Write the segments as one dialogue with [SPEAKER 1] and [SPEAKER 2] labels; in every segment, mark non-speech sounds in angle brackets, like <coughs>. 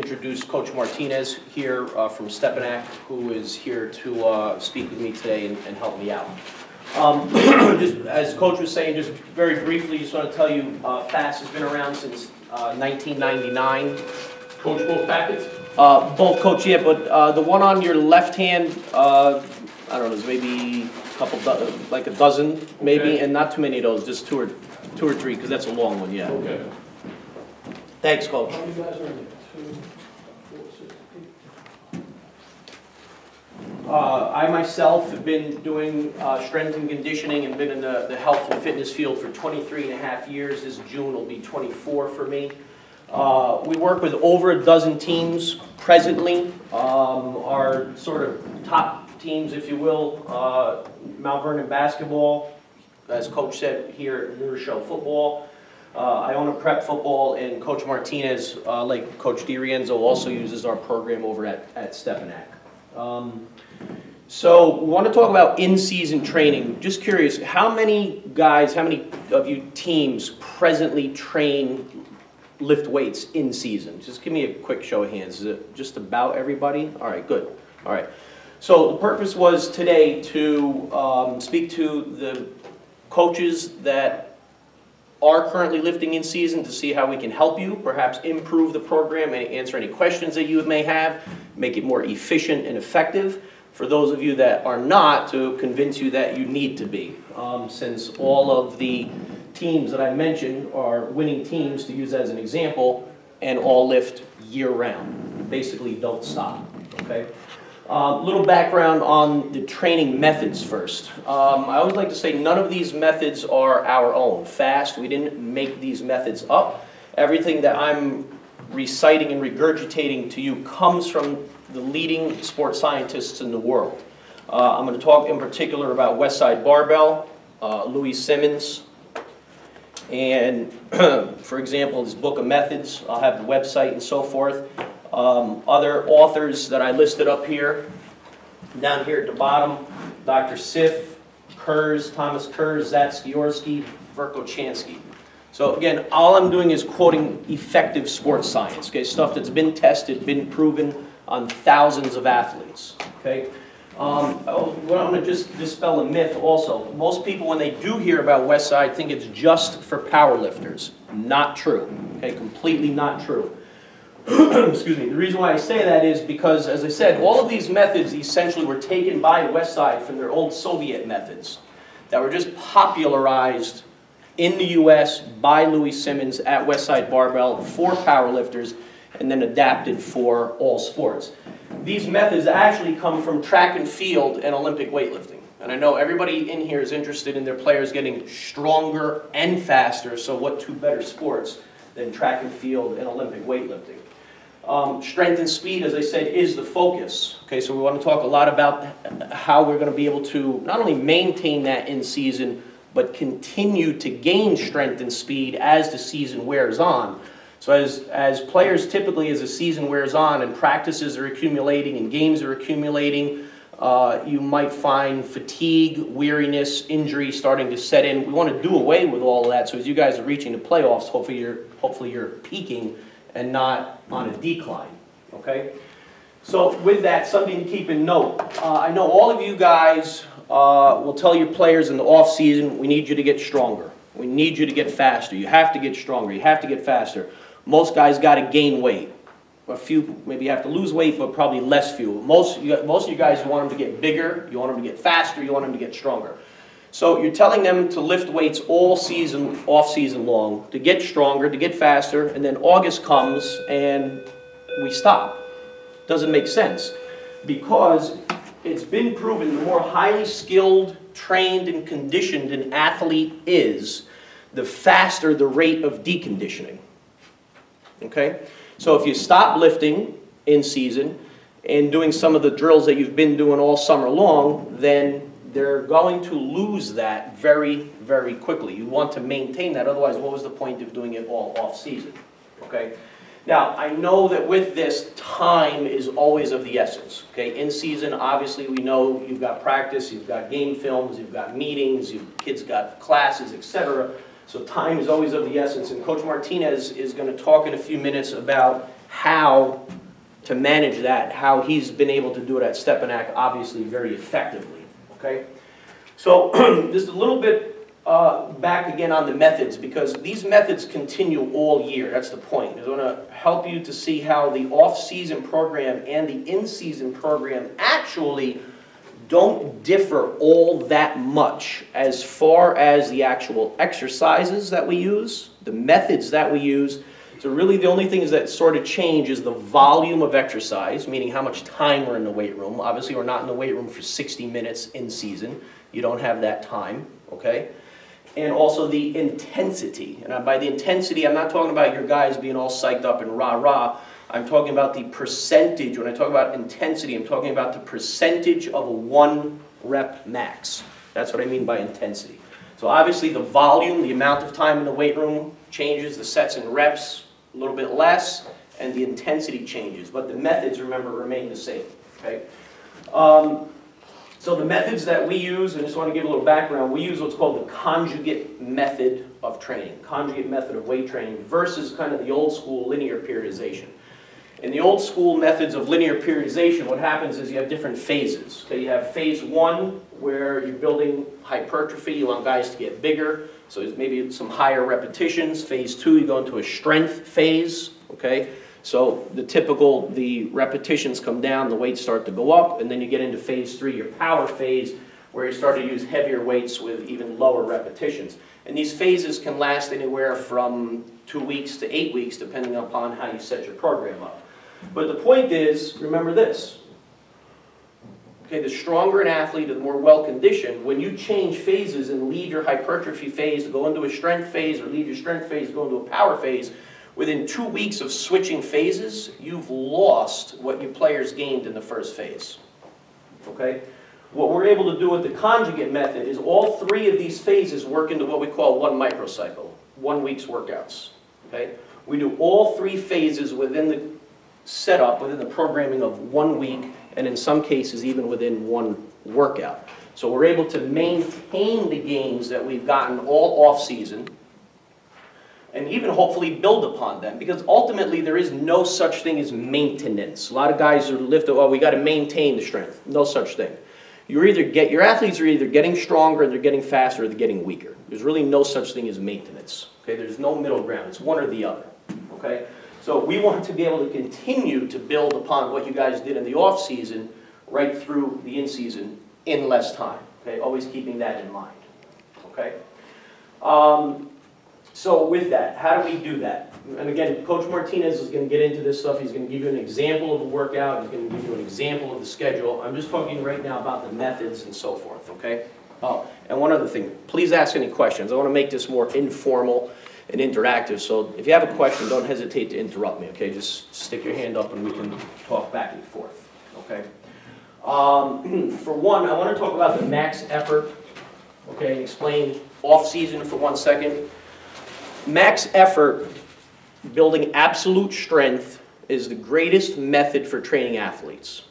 [SPEAKER 1] introduce Coach Martinez here uh, from Stepinac, who is here to uh, speak with me today and and help me out. Um, <clears throat> Just, as Coach was saying, just very briefly, just want to tell you, uh, FASST has been around since uh, 1999.
[SPEAKER 2] Coach both packets?
[SPEAKER 1] Uh, Both, Coach, yeah, but uh, the one on your left hand, uh, I don't know, there's maybe a couple, do- like a dozen, maybe,
[SPEAKER 2] Okay.
[SPEAKER 1] and not too many of those, just two or, two or three, because that's a long one, yeah.
[SPEAKER 2] Okay.
[SPEAKER 1] Thanks, Coach.
[SPEAKER 2] How many guys are in there? Two, four, six, eight?
[SPEAKER 1] Uh, I myself have been doing uh, strength and conditioning and been in the the health and fitness field for 23 and a half years. This June will be 24 for me. Uh, We work with over a dozen teams presently. Um, Our sort of top teams, if you will, uh, Mount Vernon basketball, as Coach said here, New Rochelle football, uh, a Prep football, and Coach Martinez, uh, like Coach DiRienzo, also uses our program over at at Stepinac. Um, So, we want to talk about in-season training. Just curious, how many guys, how many of you teams presently train lift weights in season? Just give me a quick show of hands. Is it just about everybody? All right, good. All right. So the purpose was today to um, speak to the coaches that are currently lifting in season to see how we can help you, perhaps improve the program and answer any questions that you may have, make it more efficient and effective. For those of you that are not, to convince you that you need to be, um, since all of the teams that I mentioned are winning teams, to use as an example, and all lift year-round. Basically, don't stop, okay? A little background on the training methods first. Um, I always like to say none of these methods are our own. FASST, we didn't make these methods up. Everything that I'm reciting and regurgitating to you comes from the leading sports scientists in the world. Uh, I'm going to talk in particular about Westside Barbell, uh, Louie Simmons, and <clears throat> for example, his book of methods, I'll have the website and so forth. Um, Other authors that I listed up here, down here at the bottom, Dr. Siff, Kurz, Thomas Kurz, Zatsiorsky, Verko So again, all I'm doing is quoting effective sports science, okay, stuff that's been tested, been proven on thousands of athletes, okay? Um, oh, I'm gonna just dispel a myth also. Most people, when they do hear about Westside, think it's just for powerlifters. Not true, okay, completely not true. <coughs> Excuse me, the reason why I say that is because, as I said, all of these methods essentially were taken by Westside from their old Soviet methods that were just popularized in the US by Louie Simmons at Westside Barbell for powerlifters and then adapted for all sports. These methods actually come from track and field and Olympic weightlifting. And I know everybody in here is interested in their players getting stronger and faster, so what two better sports than track and field and Olympic weightlifting? Um, strength and speed, as I said, is the focus. Okay, so we want to talk a lot about how we're going to be able to not only maintain that in season, but continue to gain strength and speed as the season wears on. So as, as players typically, as the season wears on and practices are accumulating and games are accumulating, uh, you might find fatigue, weariness, injury starting to set in. We want to do away with all of that. So as you guys are reaching the playoffs, hopefully you're, hopefully you're peaking and not on a decline. Okay? So with that, something to keep in note. Uh, I know all of you guys uh, will tell your players in the off season, we need you to get stronger. We need you to get faster. You have to get stronger. You have to get faster. Most guys got to gain weight. A few maybe have to lose weight, but probably less few. Most you, most of you guys you want them to get bigger. You want them to get faster. You want them to get stronger. So you're telling them to lift weights all season, off season long, to get stronger, to get faster, and then August comes and we stop. Doesn't make sense because it's been proven the more highly skilled, trained, and conditioned an athlete is, the faster the rate of deconditioning. Okay? So if you stop lifting in season and doing some of the drills that you've been doing all summer long, then they're going to lose that very, very quickly. You want to maintain that, otherwise what was the point of doing it all off season? Okay? Now, I know that with this, time is always of the essence. Okay, in season, obviously, we know you've got practice, you've got game films, you've got meetings, your kids got classes, etc. So time is always of the essence. And Coach Martinez is going to talk in a few minutes about how to manage that, how he's been able to do it at Stepinac, obviously very effectively, okay? So, <clears throat> just a little bit uh, back again on the methods, because these methods continue all year, that's the point. I want to help you to see how the off-season program and the in-season program actually don't differ all that much as far as the actual exercises that we use, the methods that we use. So really the only things that sort of change is the volume of exercise, meaning how much time we're in the weight room. Obviously, we're not in the weight room for 60 minutes in season. You don't have that time, okay? And also the intensity. And by the intensity, I'm not talking about your guys being all psyched up and rah-rah. I'm talking about the percentage. When I talk about intensity, I'm talking about the percentage of a one rep max. That's what I mean by intensity. So obviously the volume, the amount of time in the weight room changes, the sets and reps a little bit less, and the intensity changes. But the methods, remember, remain the same. Okay? Um, so the methods that we use, and I just want to give a little background, we use what's called the conjugate method of training, conjugate method of weight training versus kind of the old school linear periodization. In the old school methods of linear periodization, what happens is you have different phases. Okay, you have phase one, where you're building hypertrophy, you want guys to get bigger, so maybe some higher repetitions. Phase two, you go into a strength phase, okay? So the typical, the repetitions come down, the weights start to go up, and then you get into phase three, your power phase, where you start to use heavier weights with even lower repetitions. And these phases can last anywhere from two weeks to eight weeks, depending upon how you set your program up. But the point is, remember this. Okay, the stronger an athlete, the more well-conditioned, when you change phases and leave your hypertrophy phase to go into a strength phase or leave your strength phase to go into a power phase, within two weeks of switching phases, you've lost what your players gained in the first phase. Okay? What we're able to do with the conjugate method is all three of these phases work into what we call one microcycle, one week's workouts. Okay? We do all three phases within the setup, within the programming of one week, and in some cases even within one workout. So we're able to maintain the gains that we've gotten all off season, and even hopefully build upon them because ultimately there is no such thing as maintenance. A lot of guys are lifted, oh, we got to maintain the strength. No such thing. You're either get, your athletes are either getting stronger, and they're getting faster, or they're getting weaker. There's really no such thing as maintenance. Okay, there's no middle ground. It's one or the other. Okay, so we want to be able to continue to build upon what you guys did in the off season right through the in season in less time. Okay, always keeping that in mind. Okay. Um, so with that, how do we do that? And again, Coach Martinez is going to get into this stuff. He's going to give you an example of a workout. He's going to give you an example of the schedule. I'm just talking right now about the methods and so forth, okay? Oh, and one other thing, please ask any questions. I want to make this more informal and interactive, so if you have a question, don't hesitate to interrupt me, okay? Just stick your hand up and we can talk back and forth, okay? Um, <clears throat> for one, I want to talk about the max effort, okay, explain off-season for one second. Max effort, building absolute strength, is the greatest method for training athletes.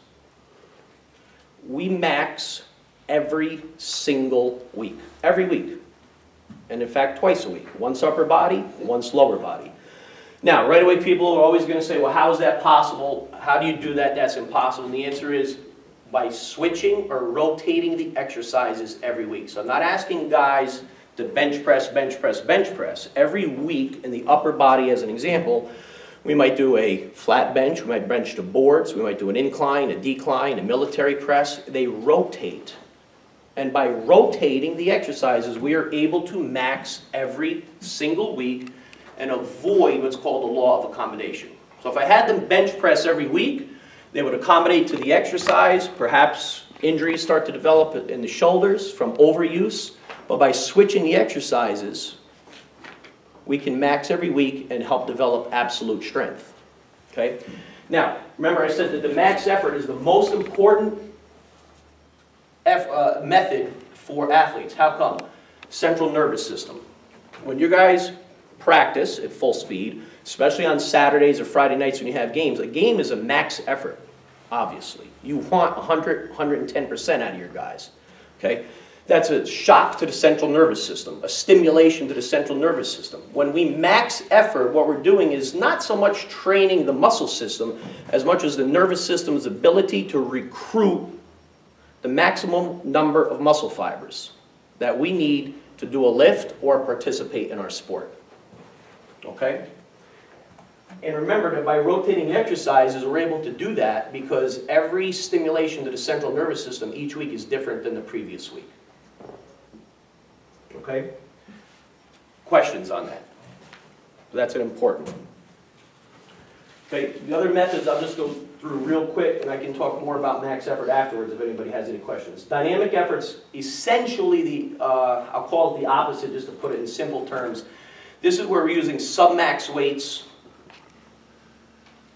[SPEAKER 1] We max every single week, every week. And in fact, twice a week. Once upper body, once lower body. Now, right away, people are always going to say, well, how is that possible? How do you do that? That's impossible. And the answer is by switching or rotating the exercises every week. So I'm not asking guys to bench press, bench press, bench press. Every week in the upper body, as an example, we might do a flat bench, we might bench to boards, we might do an incline, a decline, a military press. They rotate. And by rotating the exercises, we are able to max every single week and avoid what's called the law of accommodation. So if I had them bench press every week, they would accommodate to the exercise. Perhaps injuries start to develop in the shoulders from overuse. But by switching the exercises, we can max every week and help develop absolute strength. Okay? Now, remember I said that the max effort is the most important uh, method for athletes. How come? Central nervous system. When you guys practice at full speed, especially on Saturdays or Friday nights when you have games, a game is a max effort, obviously. You want 100, 110% out of your guys. Okay? That's a shock to the central nervous system, a stimulation to the central nervous system. When we max effort, what we're doing is not so much training the muscle system as much as the nervous system's ability to recruit the maximum number of muscle fibers that we need to do a lift or participate in our sport. Okay? And remember that by rotating exercises, we're able to do that because every stimulation to the central nervous system each week is different than the previous week. Okay? Questions on that? That's an important one. Okay, the other methods, I'll just go through real quick, and I can talk more about max effort afterwards if anybody has any questions. Dynamic efforts, essentially the, uh, I'll call it the opposite, just to put it in simple terms. This is where we're using submax weights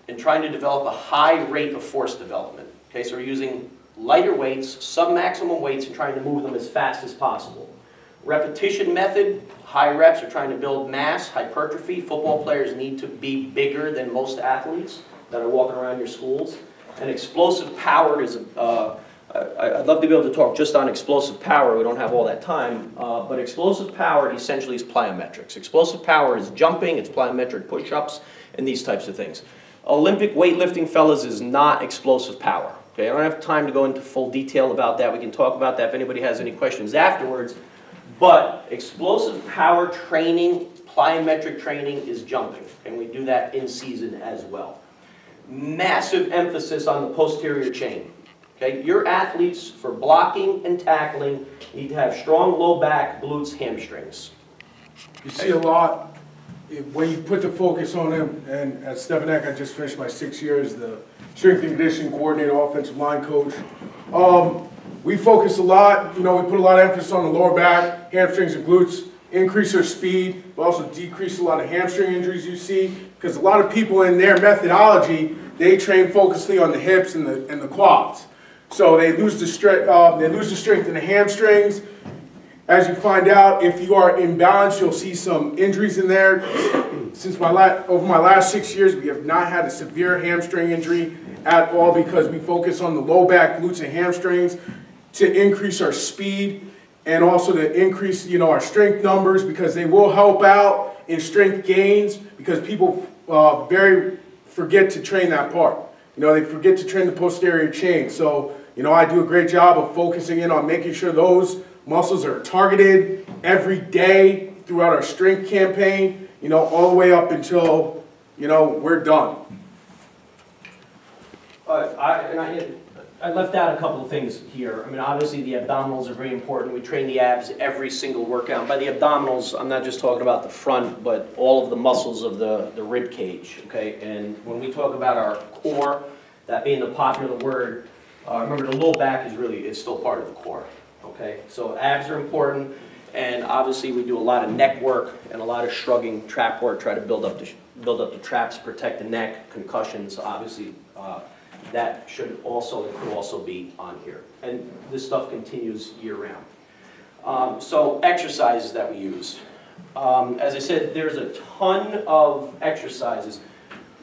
[SPEAKER 1] and trying to develop a high rate of force development. Okay, so we're using lighter weights, submaximum weights, and trying to move them as fast as possible. Repetition method, high reps are trying to build mass, hypertrophy. Football players need to be bigger than most athletes that are walking around your schools. And explosive power is, uh, I- I'd love to be able to talk just on explosive power, we don't have all that time, uh, but explosive power essentially is plyometrics. Explosive power is jumping, it's plyometric push-ups, and these types of things. Olympic weightlifting, fellas, is not explosive power. Okay, I don't have time to go into full detail about that. We can talk about that if anybody has any questions afterwards. But explosive power training, plyometric training is jumping, and we do that in season as well. Massive emphasis on the posterior chain. Okay, your athletes for blocking and tackling need to have strong low back, glutes, hamstrings.
[SPEAKER 3] You see a lot, when you put the focus on them, and at Stepinac, I just finished my six years, the strength and conditioning coordinator, offensive line coach. Um, we focus a lot, you know, we put a lot of emphasis on the lower back, hamstrings and glutes, increase their speed, but also decrease a lot of hamstring injuries you see, because a lot of people in their methodology, they train focusedly on the hips and the, and the quads. So they lose the strength, uh, they lose the strength in the hamstrings, as you find out, if you are imbalanced, you'll see some injuries in there. Since my over my last six years, we have not had a severe hamstring injury at all because we focus on the low back, glutes, and hamstrings to increase our speed and also to increase, you know, our strength numbers because they will help out in strength gains because people uh, very forget to train that part. You know, they forget to train the posterior chain. So, you know, I do a great job of focusing in on making sure those muscles are targeted every day throughout our strength campaign, you know, all the way up until, you know, we're done.
[SPEAKER 1] Uh, I, and I, I left out a couple of things here. I mean, obviously, the abdominals are very important. We train the abs every single workout. By the abdominals, I'm not just talking about the front, but all of the muscles of the, the rib cage, okay? And when we talk about our core, that being the popular word, uh, remember the low back is really, it's still part of the core, okay? So abs are important, and obviously, we do a lot of neck work and a lot of shrugging, trap work, try to build up the, build up the traps, protect the neck, concussions, obviously, uh, that should also, could also be on here. And this stuff continues year-round. Um, so exercises that we use. Um, as I said, there's a ton of exercises.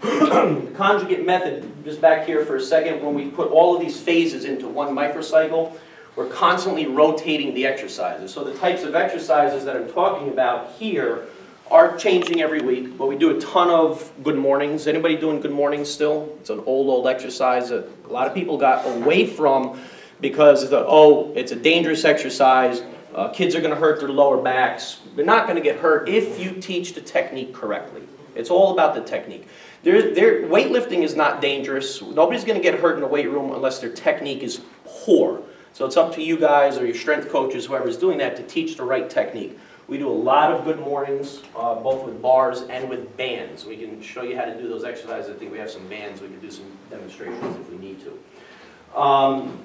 [SPEAKER 1] The conjugate method, just back here for a second, when we put all of these phases into one microcycle, we're constantly rotating the exercises. So the types of exercises that I'm talking about here are changing every week, but we do a ton of good mornings. Anybody doing good mornings still? It's an old, old exercise that a lot of people got away from because the oh, it's a dangerous exercise. Uh, kids are going to hurt their lower backs. They're not going to get hurt if you teach the technique correctly. It's all about the technique. There, there, weightlifting is not dangerous. Nobody's going to get hurt in the weight room unless their technique is poor. So it's up to you guys or your strength coaches, whoever's doing that, to teach the right technique. We do a lot of good mornings, uh, both with bars and with bands. We can show you how to do those exercises. I think we have some bands. We can do some demonstrations if we need to. Um,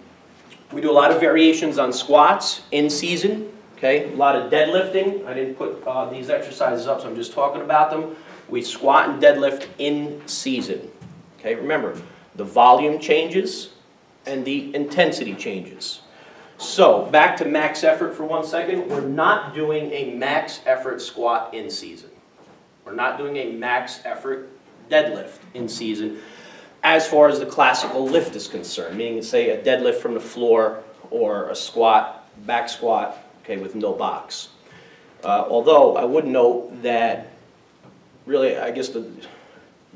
[SPEAKER 1] we do a lot of variations on squats in season. Okay, a lot of deadlifting. I didn't put uh, these exercises up, so I'm just talking about them. We squat and deadlift in season. Okay, remember, the volume changes and the intensity changes. So, back to max effort for one second. We're not doing a max effort squat in season. We're not doing a max effort deadlift in season as far as the classical lift is concerned, meaning say a deadlift from the floor or a squat back squat, okay, with no box. Uh, Although, I would note that, really, I guess the,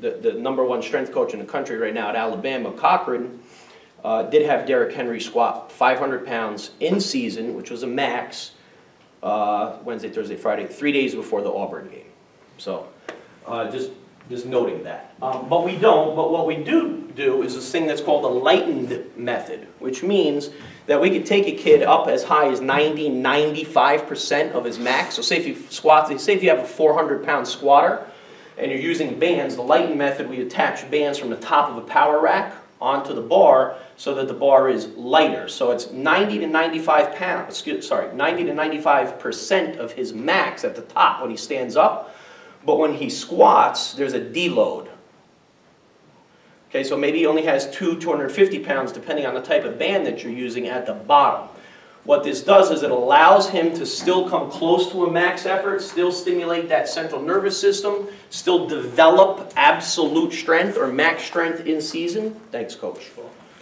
[SPEAKER 1] the, the number one strength coach in the country right now at Alabama, Cochran, uh, did have Derrick Henry squat 500 pounds in season, which was a max, uh, Wednesday, Thursday, Friday, three days before the Auburn game. So, uh, just, just noting that. Um, But we don't, but what we do do is this thing that's called a lightened method, which means that we could take a kid up as high as 90, 95% of his max. So say if you squat, say if you have a 400 pound squatter and you're using bands, the lightened method, we attach bands from the top of a power rack onto the bar so that the bar is lighter. So it's 90 to 95 pounds, excuse, sorry, 90 to 95% of his max at the top when he stands up. But when he squats, there's a deload. Okay, so maybe he only has two 250 pounds, depending on the type of band that you're using at the bottom. What this does is it allows him to still come close to a max effort, still stimulate that central nervous system, still develop absolute strength or max strength in season. Thanks, coach.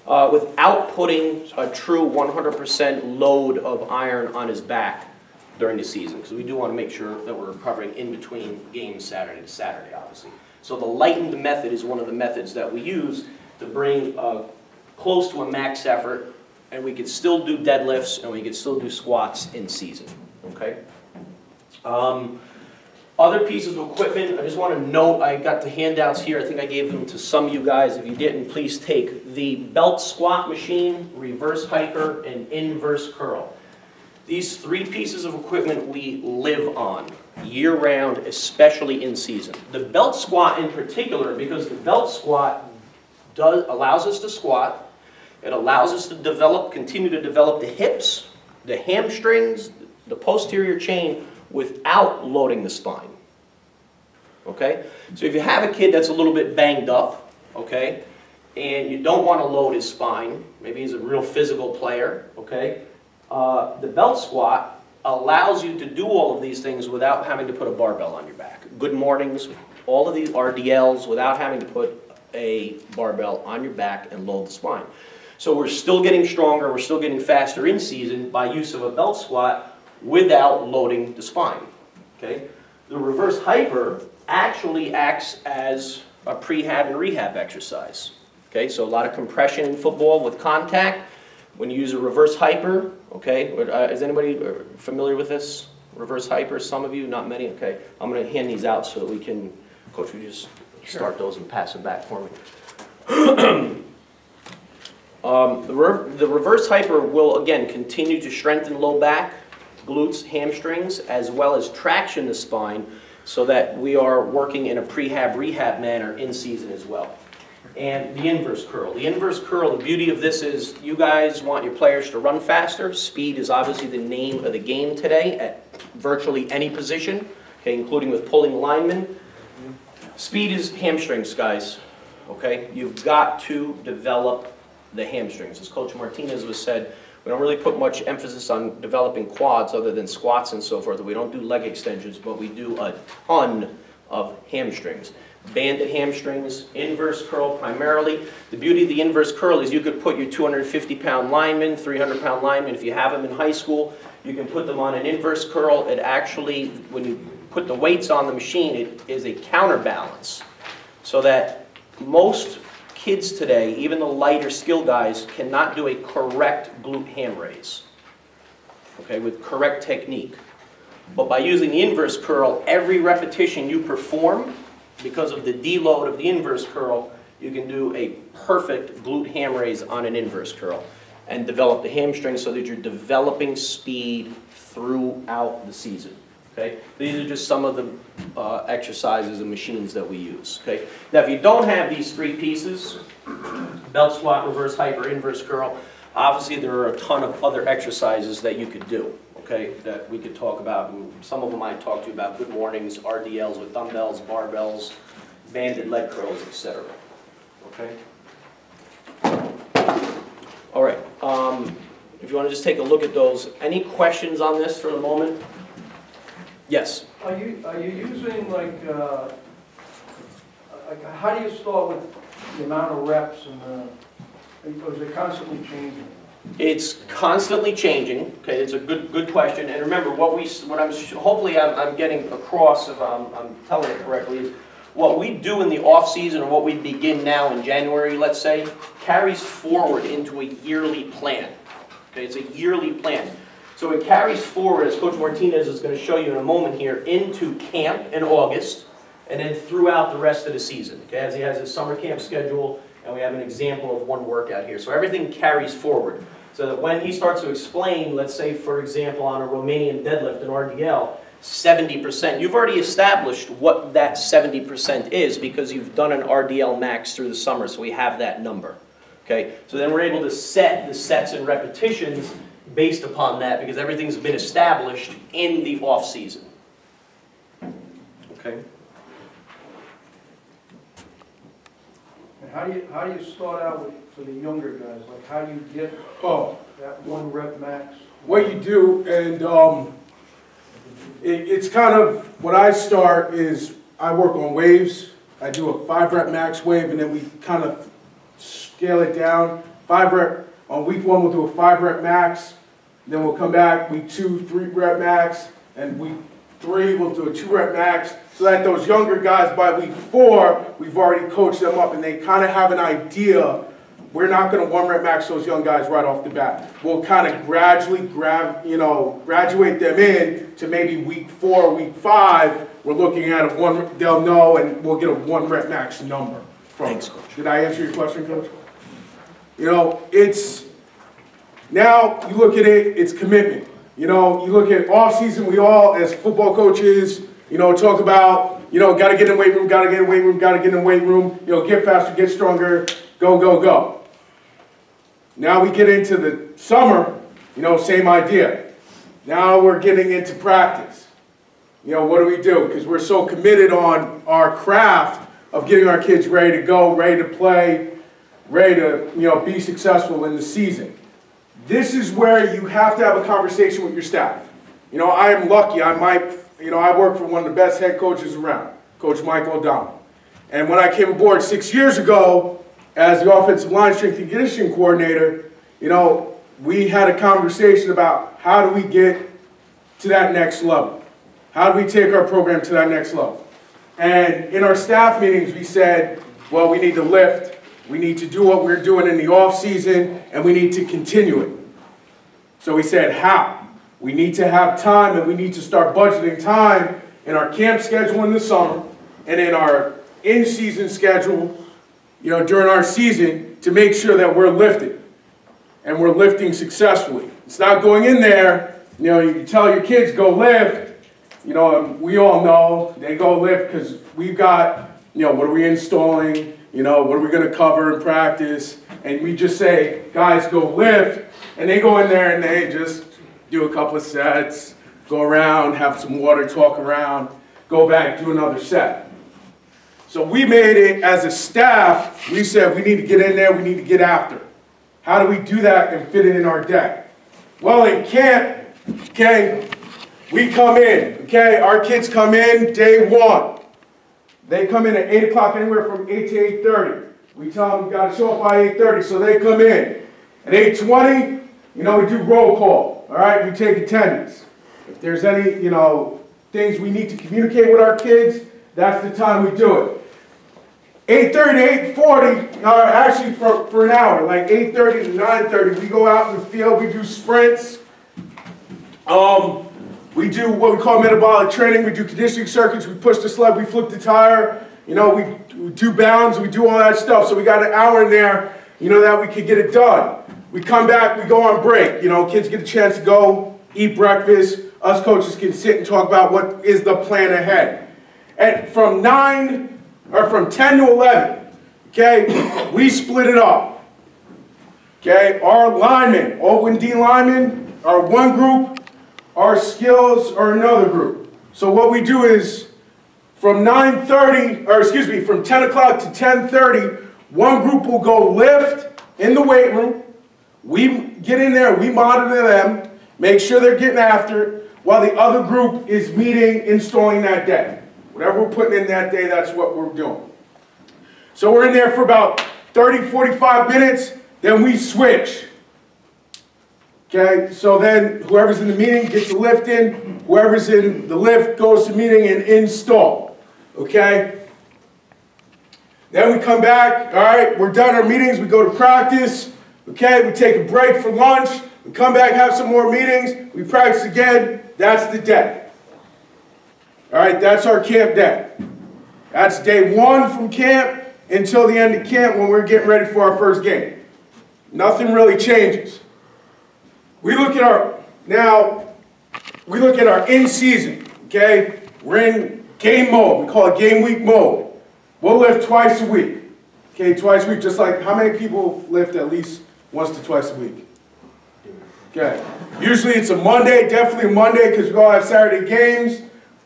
[SPEAKER 1] Uh, without putting a true 100% load of iron on his back during the season, because we do want to make sure that we're recovering in between games Saturday to Saturday, obviously. So the lightened method is one of the methods that we use to bring uh, close to a max effort, and we could still do deadlifts, and we could still do squats in season, okay? Um, Other pieces of equipment, I just want to note, I got the handouts here, I think I gave them to some of you guys. If you didn't, please take the belt squat machine, reverse hyper, and inverse curl. These three pieces of equipment we live on year-round, especially in season. The belt squat in particular, because the belt squat does, allows us to squat, it allows us to develop, continue to develop the hips, the hamstrings, the posterior chain without loading the spine. Okay? So if you have a kid that's a little bit banged up, okay, and you don't want to load his spine, maybe he's a real physical player, okay, uh, the belt squat allows you to do all of these things without having to put a barbell on your back. Good mornings, all of these RDLs without having to put a barbell on your back and load the spine. So we're still getting stronger, we're still getting faster in season by use of a belt squat without loading the spine. Okay? The reverse hyper actually acts as a prehab and rehab exercise. Okay, so a lot of compression in football with contact. When you use a reverse hyper, okay, uh, is anybody familiar with this? Reverse hyper, some of you, not many, okay. I'm gonna hand these out so that we can, Coach, you just start those and pass them back for me? <clears throat> Um, the, re- the reverse hyper will again continue to strengthen low back, glutes, hamstrings, as well as traction the spine, so that we are working in a prehab rehab manner in season as well. And the inverse curl. The inverse curl, the beauty of this is you guys want your players to run faster. Speed is obviously the name of the game today at virtually any position, okay, including with pulling linemen. Speed is hamstrings, guys. Okay, you've got to develop the hamstrings. As Coach Martinez was said, we don't really put much emphasis on developing quads other than squats and so forth. We don't do leg extensions, but we do a ton of hamstrings. Banded hamstrings, inverse curl primarily. The beauty of the inverse curl is you could put your 250 pound lineman, 300 pound lineman, if you have them in high school, you can put them on an inverse curl. It actually, when you put the weights on the machine, it is a counterbalance. So that most kids today, even the lighter skill guys, cannot do a correct glute ham raise, okay, with correct technique. But by using the inverse curl, every repetition you perform, because of the deload of the inverse curl, you can do a perfect glute ham raise on an inverse curl and develop the hamstring so that you're developing speed throughout the season. Okay, these are just some of the uh, exercises and machines that we use. Okay, now if you don't have these three pieces, belt squat, reverse hyper, inverse curl, obviously there are a ton of other exercises that you could do. Okay, that we could talk about. Some of them I talked to you about. Good mornings, RDLs with dumbbells, barbells, banded leg curls, etc. Okay. All right. Um, if you want to just take a look at those. Any questions on this for the moment? Yes.
[SPEAKER 2] Are you, are you using like, uh, like, how do you start with the amount of reps and the, or is it constantly changing?
[SPEAKER 1] It's constantly changing, okay, it's a good, good question, and remember, what we, what I'm, hopefully I'm, I'm getting across, if I'm, I'm telling it correctly, is what we do in the off-season, or what we begin now in January, let's say, carries forward into a yearly plan, okay, it's a yearly plan. So it carries forward, as Coach Martinez is gonna show you in a moment here, into camp in August, and then throughout the rest of the season, okay, as he has his summer camp schedule, and we have an example of one workout here. So everything carries forward. So that when he starts to explain, let's say, for example, on a Romanian deadlift in RDL, 70%, you've already established what that 70% is because you've done an RDL max through the summer, so we have that number. Okay, so then we're able to set the sets and repetitions based upon that because everything's been established in the off season. Okay.
[SPEAKER 2] And how do you, how do you start out with, for the younger guys? Like, how do you get
[SPEAKER 3] Oh,
[SPEAKER 2] that one rep max?
[SPEAKER 3] what you do, and, um, it, it's kind of, what I start is, I work on waves. I do a five rep max wave, and then we kind of scale it down. Five rep, on week one, we'll do a five rep max, then we'll come back, week two, three rep max, and week three, we'll do a two rep max, so that those younger guys, by week four, we've already coached them up, and they kind of have an idea we're not going to one rep max those young guys right off the bat. We'll kind of gradually grab, you know, graduate them in to maybe week four, week five. We're looking at a one. They'll know, and we'll get a one rep max number. From
[SPEAKER 1] Thanks, Coach.
[SPEAKER 3] Did I answer your question, Coach? You know, it's now you look at it. It's commitment. You know, you look at off season. We all, as football coaches, you know, talk about you know, got to get in the weight room, got to get in the weight room, got to get in the weight room. You know, get faster, get stronger, go, go, go. Now we get into the summer, you know, same idea. Now we're getting into practice. You know, what do we do? Because we're so committed on our craft of getting our kids ready to go, ready to play, ready to, you know, be successful in the season. This is where you have to have a conversation with your staff. You know, I am lucky. I might, you know, I work for one of the best head coaches around, Coach Michael O'Donnell. And when I came aboard six years ago, as the offensive line strength and conditioning coordinator, you know, we had a conversation about how do we get to that next level? How do we take our program to that next level? And in our staff meetings, we said, well, we need to lift. We need to do what we're doing in the off season, and we need to continue it. So we said, how? We need to have time, and we need to start budgeting time in our camp schedule in the summer and in our in-season schedule you know, during our season to make sure that we're lifting and we're lifting successfully. It's not going in there, you know, you tell your kids go lift, you know, we all know they go lift because we've got, you know, what are we installing, you know, what are we going to cover in practice, and we just say, guys, go lift, and they go in there and they just do a couple of sets, go around, have some water, talk around, go back, do another set. So we made it as a staff, we said we need to get in there, we need to get after. How do we do that and fit it in our deck? Well, in camp, okay, we come in, okay, our kids come in day one. They come in at 8 o'clock, anywhere from 8 to 8.30. We tell them you got to show up by 8.30, so they come in. At 8.20, you know, we do roll call, all right? We take attendance. If there's any, you know, things we need to communicate with our kids, that's the time we do it. 8.30 to 8.40, uh, actually for, for an hour, like 8.30 to 9.30, we go out in the field, we do sprints. Um, we do what we call metabolic training, we do conditioning circuits, we push the sled, we flip the tire, you know, we, we do bounds, we do all that stuff. So we got an hour in there, you know, that we could get it done. We come back, we go on break, you know, kids get a chance to go eat breakfast. Us coaches can sit and talk about what is the plan ahead. And from 9 or from 10 to 11, okay, we split it up. Okay, our linemen, O and D linemen are one group, our skills are another group. So what we do is from 9.30, or excuse me, from 10 o'clock to 10.30, one group will go lift in the weight room. We get in there, we monitor them, make sure they're getting after it, while the other group is meeting, installing that day. Whatever we're putting in that day, that's what we're doing. So we're in there for about 30, 45 minutes, then we switch. Okay, so then whoever's in the meeting gets a lift in, whoever's in the lift goes to meeting and install. Okay? Then we come back, all right, we're done our meetings, we go to practice. Okay, we take a break for lunch, we come back, have some more meetings, we practice again. That's the day. All right, that's our camp day. That's day one from camp until the end of camp when we're getting ready for our first game. Nothing really changes. We look at our, now, we look at our in-season, okay? We're in game mode. We call it game week mode. We'll lift twice a week. Okay, twice a week, just like how many people lift at least once to twice a week? Okay. Usually it's a Monday, definitely a Monday because we all have Saturday games.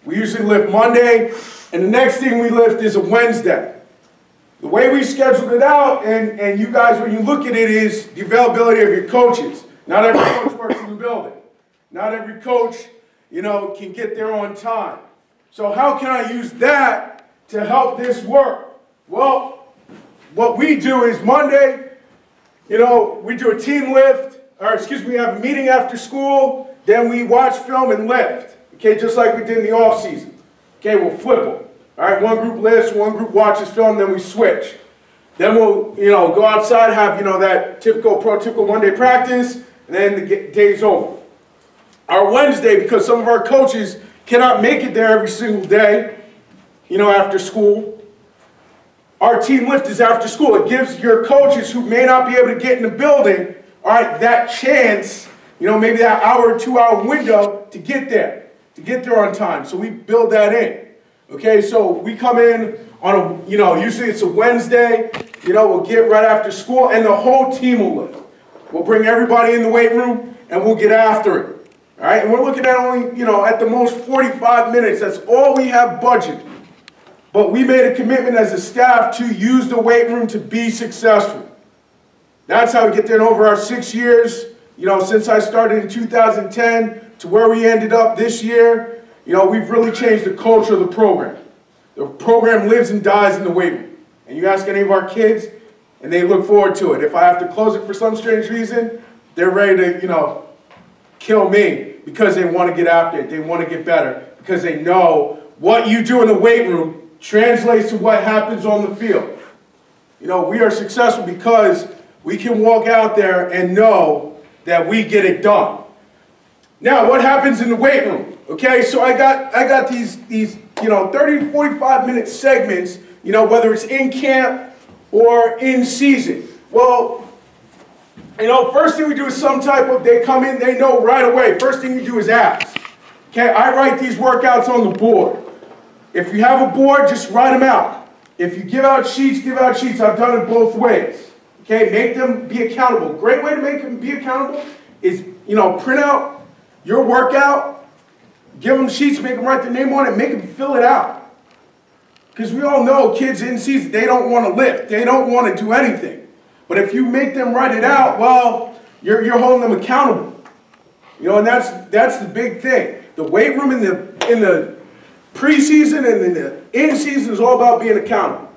[SPEAKER 3] We usually lift Monday, and the next thing we lift is a Wednesday. The way we scheduled it out, and, and you guys, when you look at it, is the availability of your coaches. Not every coach works in the building. Not every coach, you know, can get there on time. So how can I use that to help this work? Well, what we do is Monday, you know, we do a team lift, or excuse me, we have a meeting after school, then we watch film and lift. Okay, just like we did in the off season. Okay, we'll flip them. All right, one group lifts, one group watches film, then we switch. Then we'll, you know, go outside, have, you know, that typical, prototypical Monday practice, and then the day's over. Our Wednesday, because some of our coaches cannot make it there every single day, you know, after school, our team lift is after school. It gives your coaches who may not be able to get in the building, all right, that chance, you know, maybe that hour, two hour window to get there to get there on time. So we build that in. Okay, so we come in on a, you know, usually it's a Wednesday, you know, we'll get right after school and the whole team will lift. We'll bring everybody in the weight room and we'll get after it. All right, and we're looking at only, you know, at the most 45 minutes. That's all we have budgeted. But we made a commitment as a staff to use the weight room to be successful. That's how we get there in over our six years, you know, since I started in 2010 to where we ended up this year, you know, we've really changed the culture of the program. The program lives and dies in the weight room. And you ask any of our kids, and they look forward to it. If I have to close it for some strange reason, they're ready to, you know, kill me because they want to get after it. They want to get better because they know what you do in the weight room translates to what happens on the field. You know, we are successful because we can walk out there and know that we get it done. Now, what happens in the weight room? Okay, so I got I got these these you know 30 45 minute segments, you know, whether it's in camp or in season. Well, you know, first thing we do is some type of they come in, they know right away. First thing you do is ask. Okay, I write these workouts on the board. If you have a board, just write them out. If you give out sheets, give out sheets. I've done it both ways. Okay, make them be accountable. Great way to make them be accountable is, you know, print out your workout, give them sheets, make them write their name on it, make them fill it out. Because we all know kids in season, they don't want to lift. They don't want to do anything. But if you make them write it out, well, you're, you're holding them accountable. You know, and that's, that's the big thing. The weight room in the, in the preseason and in the in-season is all about being accountable.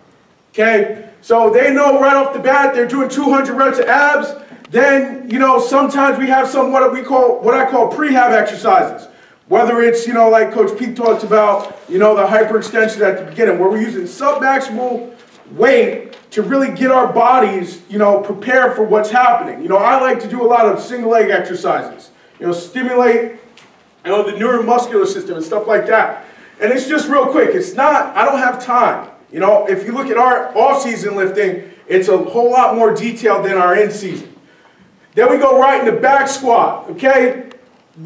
[SPEAKER 3] Okay? So they know right off the bat they're doing 200 reps of abs. Then, you know, sometimes we have some what we call, what I call prehab exercises. Whether it's, you know, like Coach Pete talks about, you know, the hyperextension at the beginning, where we're using submaximal weight to really get our bodies, you know, prepared for what's happening. You know, I like to do a lot of single leg exercises, you know, stimulate, you know, the neuromuscular system and stuff like that. And it's just real quick. It's not, I don't have time. You know, if you look at our off-season lifting, it's a whole lot more detailed than our in-season. Then we go right into back squat, okay?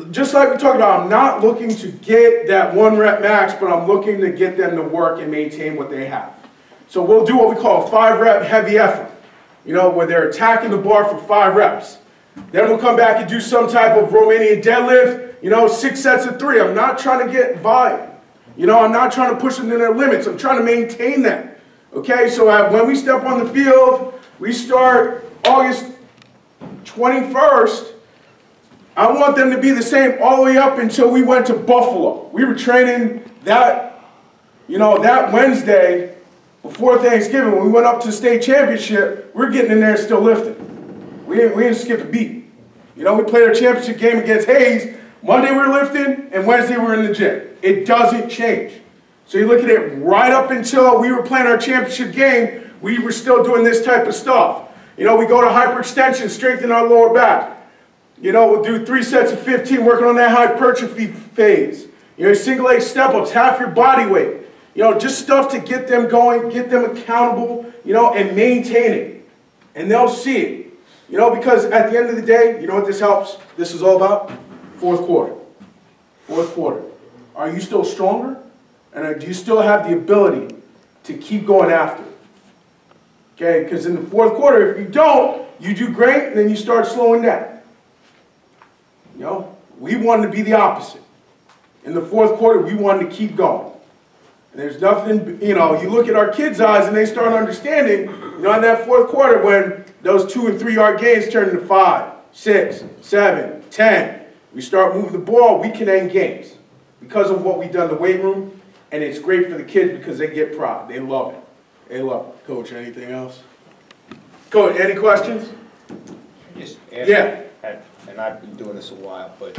[SPEAKER 3] Just like we talked about, I'm not looking to get that one rep max, but I'm looking to get them to work and maintain what they have. So we'll do what we call a five rep heavy effort, you know, where they're attacking the bar for five reps. Then we'll come back and do some type of Romanian deadlift, you know, six sets of three. I'm not trying to get volume. You know, I'm not trying to push them to their limits. I'm trying to maintain them. Okay, so when we step on the field, we start August 21st, I want them to be the same all the way up until we went to Buffalo. We were training that, you know, that Wednesday before Thanksgiving. When we went up to the state championship, we are getting in there still lifting. We didn't, we didn't skip a beat. You know, we played our championship game against Hayes. Monday we were lifting, and Wednesday we were in the gym. It doesn't change. So you look at it right up until we were playing our championship game, we were still doing this type of stuff. You know, we go to hyperextension, strengthen our lower back. You know, we'll do three sets of 15, working on that hypertrophy phase. You know, single leg step ups, half your body weight. You know, just stuff to get them going, get them accountable, you know, and maintain it. And they'll see it. You know, because at the end of the day, you know what this helps? This is all about? Fourth quarter. Fourth quarter. Are you still stronger? And do you still have the ability to keep going after? Okay, because in the fourth quarter, if you don't, you do great, and then you start slowing down. You know, we wanted to be the opposite. In the fourth quarter, we wanted to keep going. And there's nothing, you know, you look at our kids' eyes and they start understanding, you know, in that fourth quarter when those two and three yard gains turn into five, six, seven, ten, we start moving the ball, we can end games because of what we've done in the weight room. And it's great for the kids because they get pride. They love it. They love it. Coach, anything else? Coach, any questions? Yeah.
[SPEAKER 4] And- And I've been doing this a while, but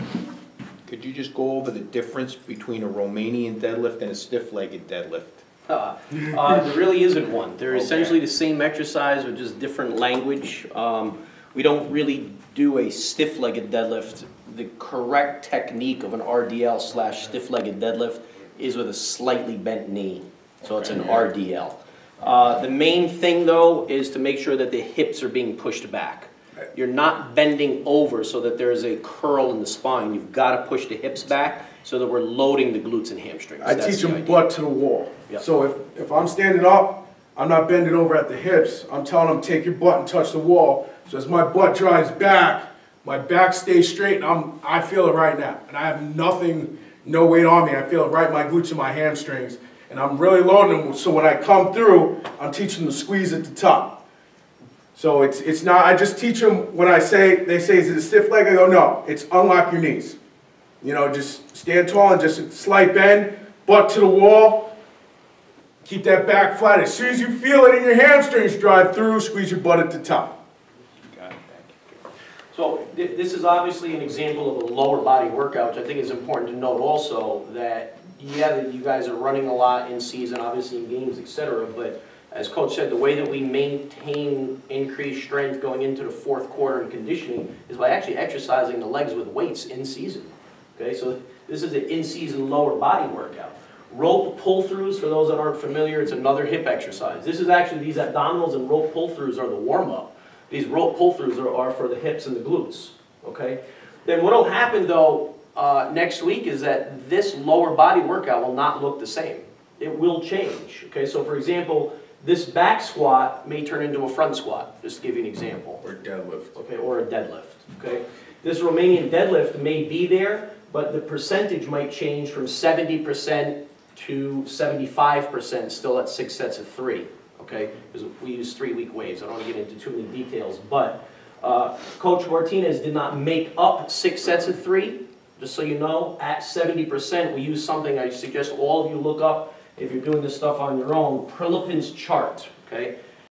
[SPEAKER 4] could you just go over the difference between a Romanian deadlift and a stiff-legged deadlift?
[SPEAKER 1] Uh, <laughs> uh, There really isn't one. They're
[SPEAKER 4] Okay.
[SPEAKER 1] essentially the same exercise with just different language. Um, We don't really do a stiff-legged deadlift. The correct technique of an RDL slash stiff-legged deadlift is with a slightly bent knee. So it's an RDL. Uh, The main thing, though, is to make sure that the hips are being pushed back. You're not bending over so that there's a curl in the spine. You've got to push the hips back so that we're loading the glutes and hamstrings.
[SPEAKER 3] I
[SPEAKER 1] That's
[SPEAKER 3] teach
[SPEAKER 1] the
[SPEAKER 3] them
[SPEAKER 1] idea.
[SPEAKER 3] butt to the wall.
[SPEAKER 1] Yeah.
[SPEAKER 3] So if, if I'm standing up, I'm not bending over at the hips. I'm telling them take your butt and touch the wall. So as my butt drives back, my back stays straight, and I'm I feel it right now. And I have nothing, no weight on me. I feel it right in my glutes and my hamstrings, and I'm really loading them. So when I come through, I'm teaching them to squeeze at the top. So it's it's not. I just teach them when I say they say is it a stiff leg? I go no. It's unlock your knees. You know, just stand tall and just a slight bend, butt to the wall. Keep that back flat. As soon as you feel it in your hamstrings drive through, squeeze your butt at the top.
[SPEAKER 4] Got it.
[SPEAKER 1] So thi- this is obviously an example of a lower body workout, which I think is important to note also that, yeah, that you guys are running a lot in season, obviously in games, et cetera, but as Coach said, the way that we maintain increased strength going into the fourth quarter and conditioning is by actually exercising the legs with weights in season. Okay, so this is an in-season lower body workout. Rope pull-throughs, for those that aren't familiar, it's another hip exercise. This is actually, these abdominals and rope pull-throughs are the warm-up. These rope pull-throughs are, are for the hips and the glutes, okay? Then what'll happen though, uh, next week is that this lower body workout will not look the same. It will change, okay? So for example, this back squat may turn into a front squat, just to give you an example
[SPEAKER 3] Or deadlift.
[SPEAKER 1] okay, or a deadlift, okay? This Romanian deadlift may be there, but the percentage might change from seventy percent to seventy-five percent, still at six sets of three, okay? Because we use three-week waves, I don't want to get into too many details, but uh, Coach Martinez did not make up six sets of three, just so you know, at seventy percent, we use something I suggest all of you look up, if you're doing this stuff on your own, Prilipin's chart, okay?